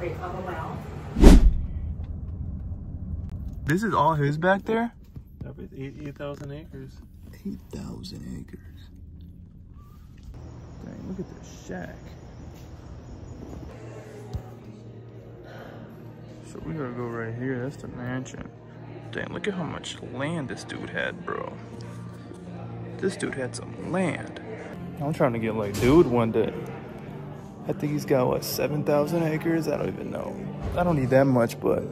survey of a well. This is all his back there? Eight eight thousand acres. 8,000 acres. Dang, look at this shack. So we gotta go right here. That's the mansion. Dang, look at how much land this dude had, bro. This dude had some land. I'm trying to get like dude one day. I think he's got what, 7,000 acres? I don't even know. I don't need that much, but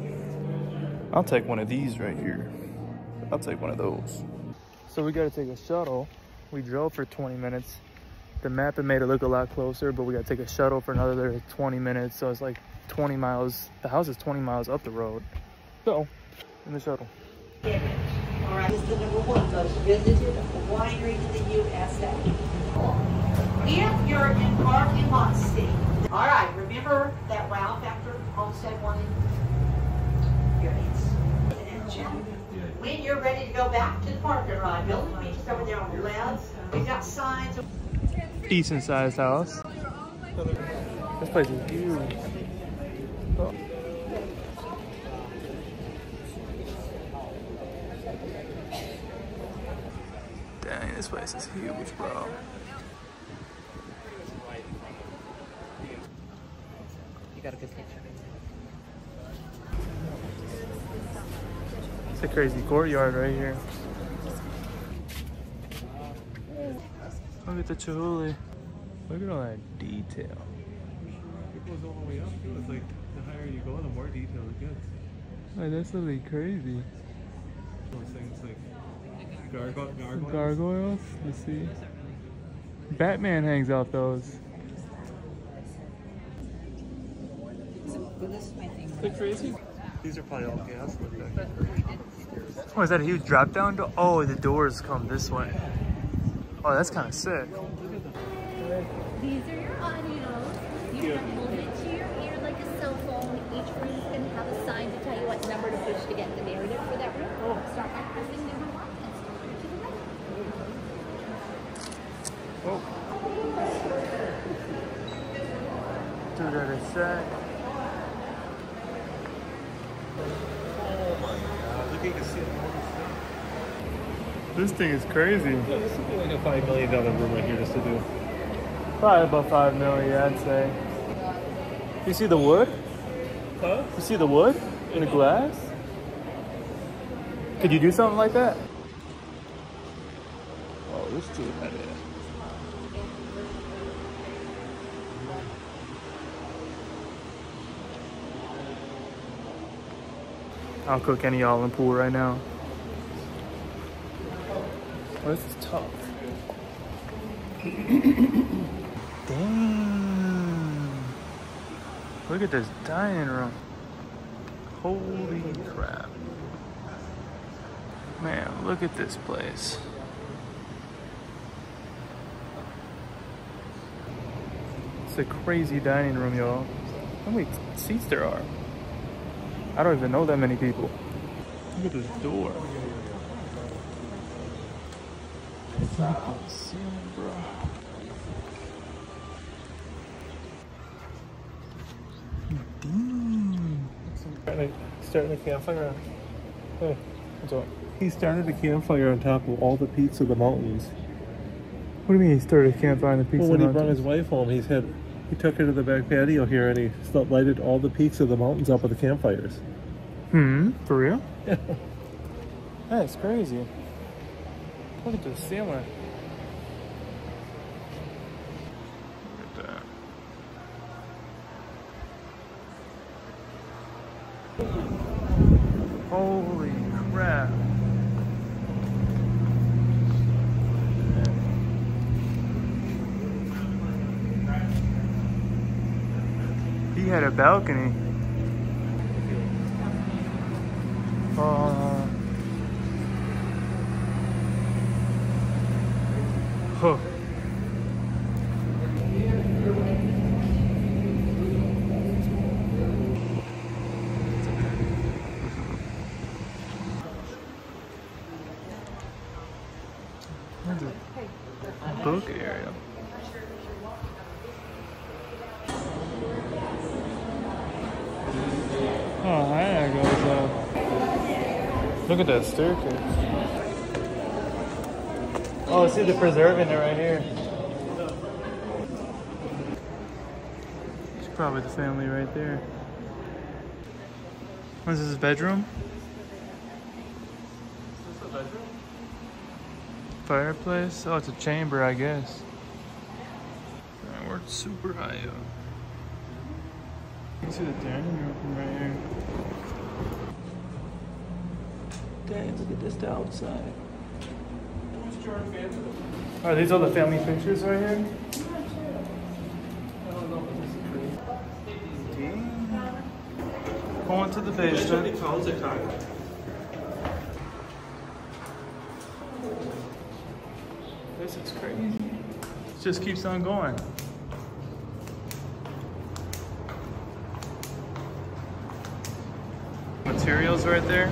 I'll take one of these right here. I'll take one of those. So we gotta take a shuttle. We drove for 20 minutes. The map had made it look a lot closer, but we gotta take a shuttle for another 20 minutes. So it's like 20 miles. The house is 20 miles up the road. So, in the shuttle. All right, this is the number one most visited winery in the USA. If you're in parking lot state, all right, remember that wow factor Homestead wanted? It is. When you're ready to go back to the parking lot, Building is over there on the left. We've got signs. Decent sized house. This place is huge. Oh. Dang, this place is huge, bro. You got a good picture. It's a crazy courtyard right here. Look at the Chihuly. Look at all that detail. It goes all the way up too. It's like the higher you go, the more detail it gets. Like, that's really crazy. Those things like gargoyle, gargoyles. Gargoyles, let's see. Batman hangs out those. This is my thing. Is crazy? These are probably all gas lit back Oh, is that a huge drop down door? Oh, the doors come this way. Oh, that's kind of sick. These are your audios. You can hold it to your ear like a cell phone. Each room is going to have a sign to tell you what number to push to get the narrative for that room. Oh. Start by pressing number one and scroll to the right. Oh. Dude, that is sick. Look, you can see all this stuff. This thing is crazy. Yeah, this would be like a five million dollar room right here just to do. Probably about five million, yeah, I'd say. You see the wood? Huh? You see the wood in the glass? Could you do something like that? Oh, this dude had it. I'll cook any y'all in pool right now. Oh, this is tough. Damn. Look at this dining room. Holy crap. Man, look at this place. It's a crazy dining room, y'all. How many seats there are? I don't even know that many people. Look at this door. Look at the ceiling, bro. Damn. Starting a, starting a campfire. Hey, What's up? he started a campfire on top of all the peaks of the mountains. What do you mean he started a campfire on the pizza Well, when he brought his wife home, he's had he took her to the back patio here and he lighted all the peaks of the mountains up with the campfires. Hmm, for real? Yeah. That's crazy. Look at the ceiling. Look at that. Holy crap. He had a balcony. Look at that staircase. Oh, see the preserving it right here. It's probably the family right there. What is this, his bedroom? Fireplace? Oh, it's a chamber, I guess. Alright, we're super high up. You can see the dining room right here. Dang, look at this the outside. Are these all the family pictures right here? Going to the basement. This is crazy. It just keeps on going. Materials right there.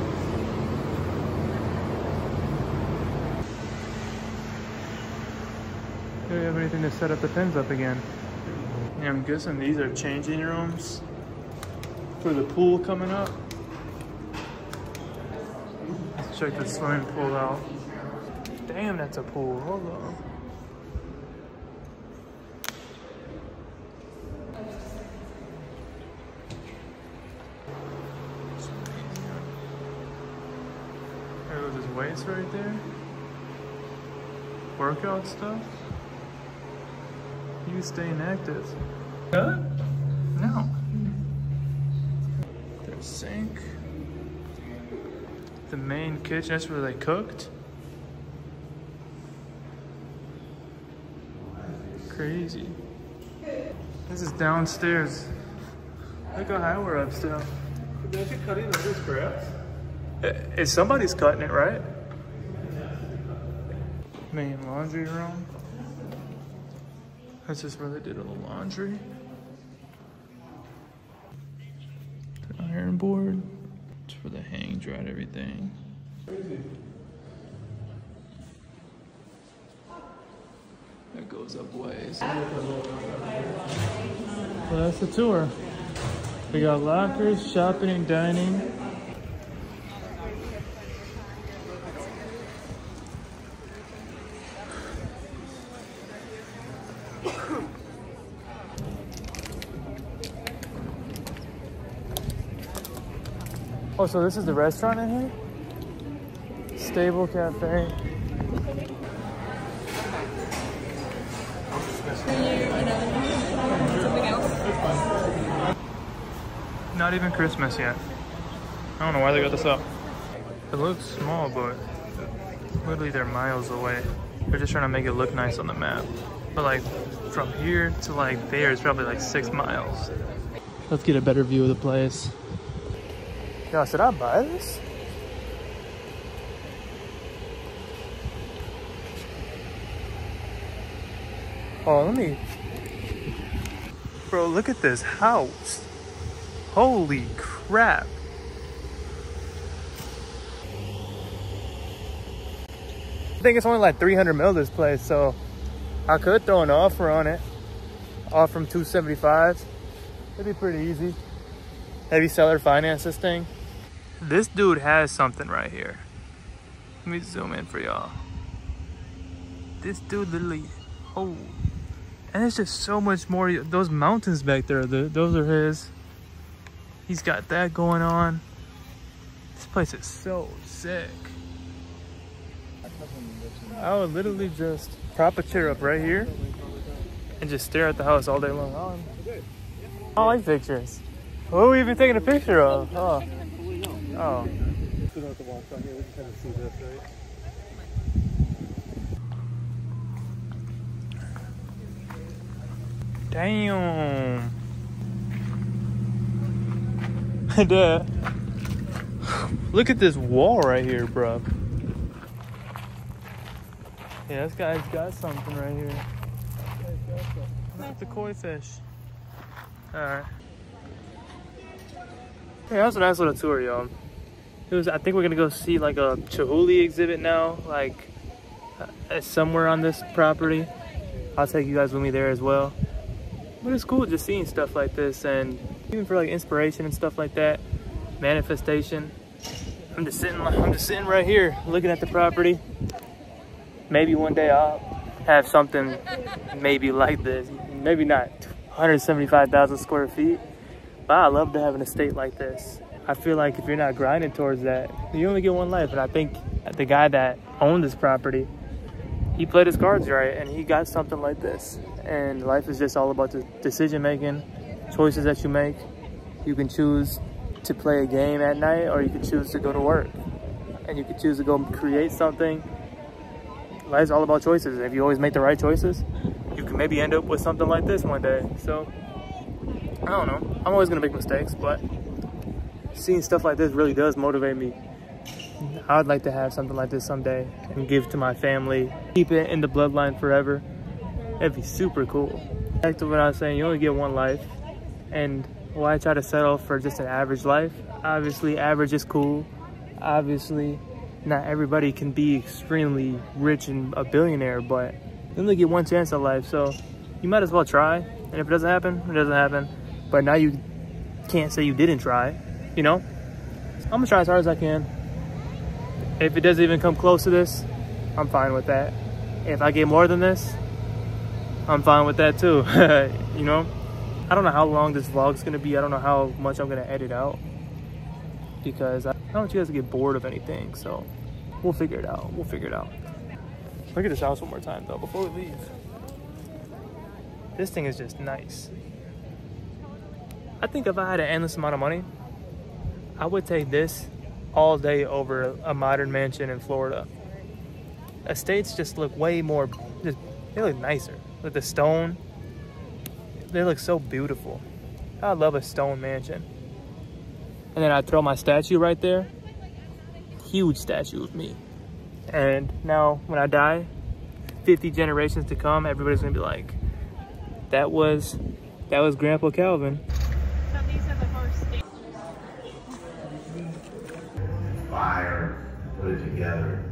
Do we have anything to set up the pins up again? Yeah, I'm guessing these are changing rooms for the pool coming up. Let's check the swimming pool out. Damn, that's a pool. Hold on. There goes his weights right there. Workout stuff. You staying active. Huh? No. Their sink. The main kitchen, that's where they cooked. Crazy. This is downstairs. Look how high we're up still. Imagine cutting all this grass. Uh, Is somebody's cutting it, right? Main laundry room. That's just where they did all the laundry. The iron board. It's for the hang dried everything. That goes up ways. Well, that's the tour. We got lockers, shopping and dining. Oh, so this is the restaurant in here? Stable Cafe. Not even Christmas yet. I don't know why they got this up. It looks small, but literally they're miles away. They're just trying to make it look nice on the map. But like from here to like there is probably like six miles. Let's get a better view of the place. Yo, should I buy this? Oh, let me. Bro, look at this house. Holy crap. I think it's only like 300 mil this place, so I could throw an offer on it. Off from 275. It'd be pretty easy. Heavy seller finance this thing. This dude has something right here. Let me zoom in for y'all. This dude literally, oh. And it's just so much more. Those mountains back there, the, those are his. He's got that going on. This place is so sick. I would literally just prop a chair up right here and just stare at the house all day long. I like pictures. What are we even taking a picture of? Oh. Oh. We don't to walk down here. We can kind of see this, right? Damn. Dad. Look at this wall right here, bro. Yeah, this guy's got something right here. That's the koi fish. Alright. Yeah, that's a nice little tour, y'all. It was. I think we're gonna go see like a Chihuly exhibit now, like uh, somewhere on this property. I'll take you guys with me there as well. But it's cool just seeing stuff like this, and even for like inspiration and stuff like that, manifestation. I'm just sitting. I'm just sitting right here, looking at the property. Maybe one day I'll have something, maybe like this. Maybe not 175,000 square feet, but I love to have an estate like this. I feel like if you're not grinding towards that, you only get one life. And I think the guy that owned this property, he played his cards right, and he got something like this. And life is just all about the decision making, choices that you make. You can choose to play a game at night or you can choose to go to work and you can choose to go create something life's all about choices if you always make the right choices you can maybe end up with something like this one day so i don't know i'm always gonna make mistakes but seeing stuff like this really does motivate me i'd like to have something like this someday and give to my family keep it in the bloodline forever it'd be super cool back to what i was saying you only get one life and why try to settle for just an average life? Obviously, average is cool. Obviously, not everybody can be extremely rich and a billionaire, but you only get one chance at life, so you might as well try. And if it doesn't happen, it doesn't happen. But now you can't say you didn't try, you know? I'm gonna try as hard as I can. If it doesn't even come close to this, I'm fine with that. If I get more than this, I'm fine with that too, you know? I don't know how long this vlog's gonna be. I don't know how much I'm gonna edit out because I don't want you guys to get bored of anything. So we'll figure it out. We'll figure it out. Look at this house one more time though before we leave. This thing is just nice. I think if I had an endless amount of money, I would take this all day over a modern mansion in Florida. Estates just look way more, just, they look nicer. With the stone, they look so beautiful. I love a stone mansion. And then I throw my statue right there. Huge statue of me. And now when I die, 50 generations to come, everybody's gonna be like, that was, that was Grandpa Calvin. Fire, put it together.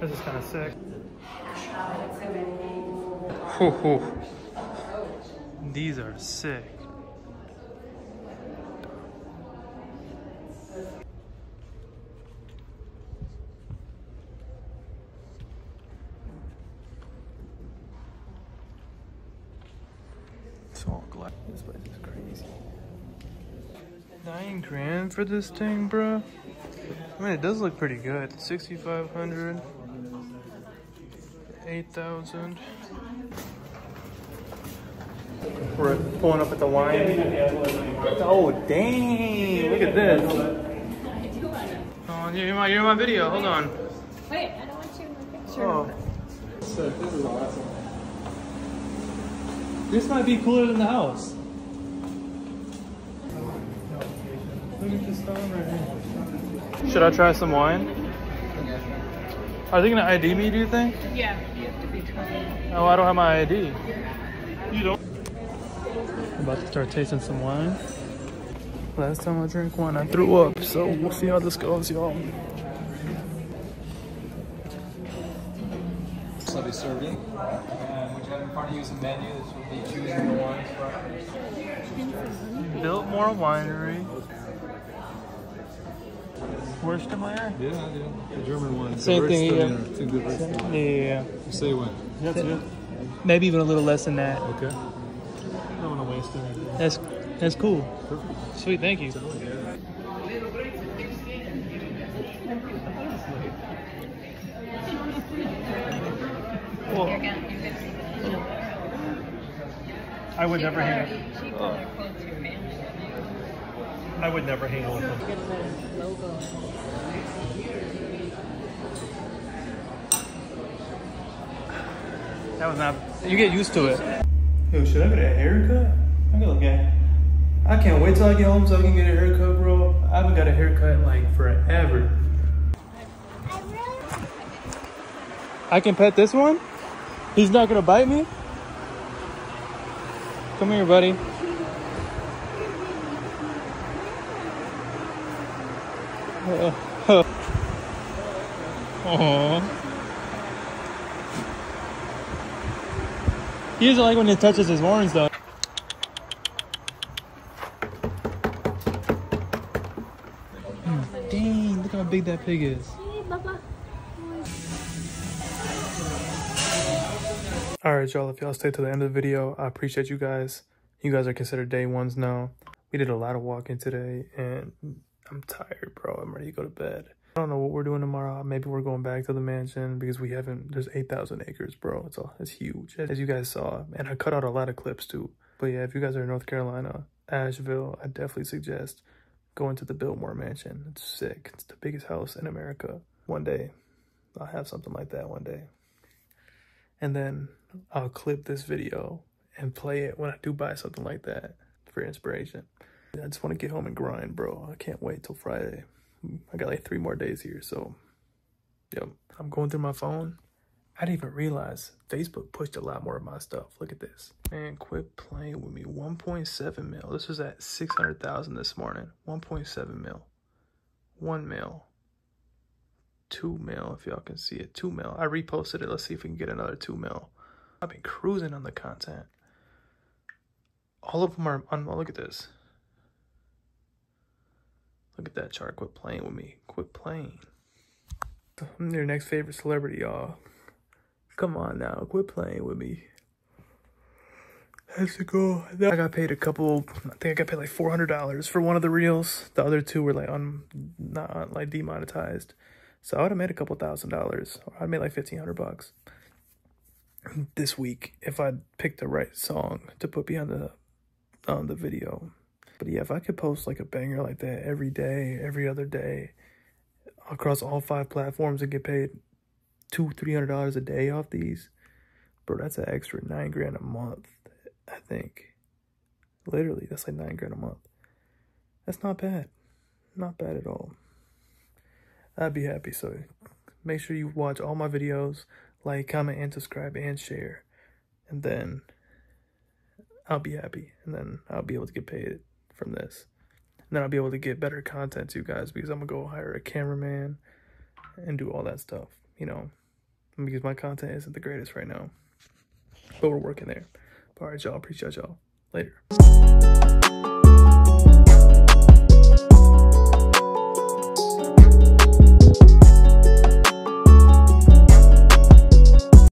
This is kind of sick. Hoo, hoo. These are sick. It's all glass. This place is crazy. Nine grand for this thing, bro. I mean, it does look pretty good. 6,500. 8,000. We're pulling up at the wine. Oh, dang. Look at this. Oh, you're in my, you're in my video. Hold on. Wait, I don't want you in my picture. Oh. This might be cooler than the house. Look at this stone right here. Should I try some wine? Are they gonna ID me, do you think? Yeah, you have to be 20. Oh, I don't have my ID. You don't? I'm about to start tasting some wine. Last time I drank wine, I threw up, so we'll see how this goes, y'all. So they serving. And what you have in front of you is a menu that you'll be choosing the wines from. Biltmore Winery. Wurstemeier? Yeah, yeah. The German one. Same thing here. Two good restaurants. Yeah. Say when? That's it. Maybe even a little less than that. Okay. I don't want to waste anything. That's that's cool. Sweet, thank you. Well, I would never hang. I would never hang out with them. That was not. You get used to it. Yo, should I get a haircut? I'm gonna look at. I can't wait till I get home so I can get a haircut, bro. I haven't got a haircut in like forever. I can pet this one? He's not gonna bite me? Come here, buddy. Aww. He doesn't like when it touches his horns though. Dang, look how big that pig is. Alright y'all, if y'all stay to the end of the video, I appreciate you guys. You guys are considered day ones now. We did a lot of walking today and I'm tired, bro. I'm ready to go to bed. I don't know what we're doing tomorrow. Maybe we're going back to the mansion because we haven't. There's 8,000 acres, bro. It's all. It's huge, as you guys saw. And I cut out a lot of clips too. But yeah, if you guys are in North Carolina, Asheville, I definitely suggest going to the Biltmore Mansion. It's sick. It's the biggest house in America. One day, I'll have something like that. One day and then I'll clip this video and play it when I do buy something like that for inspiration. I just want to get home and grind, bro. I can't wait till Friday. I got like three more days here, so yep. I'm going through my phone. I didn't even realize Facebook pushed a lot more of my stuff. Look at this. Man, quit playing with me. 1.7 mil. This was at 600,000 this morning. 1.7 mil. 1 mil two mil if y'all can see it two mil i reposted it let's see if we can get another two mil i've been cruising on the content all of them are on look at this look at that chart quit playing with me quit playing i'm your next favorite celebrity y'all come on now quit playing with me that's the goal. I got paid a couple. I think I got paid like four hundred dollars for one of the reels. The other two were like on, not like demonetized. So I would have made a couple thousand dollars. I'd made like fifteen hundred bucks this week if I'd picked the right song to put behind the on the video. But yeah, if I could post like a banger like that every day, every other day, across all five platforms and get paid two, three hundred dollars a day off these, bro, that's an extra nine grand a month. I think. Literally, that's like nine grand a month. That's not bad. Not bad at all. I'd be happy. So make sure you watch all my videos, like, comment, and subscribe, and share. And then I'll be happy. And then I'll be able to get paid from this. And then I'll be able to get better content to you guys because I'm going to go hire a cameraman and do all that stuff, you know, because my content isn't the greatest right now. But we're working there. All right, y'all. Appreciate y'all. Later.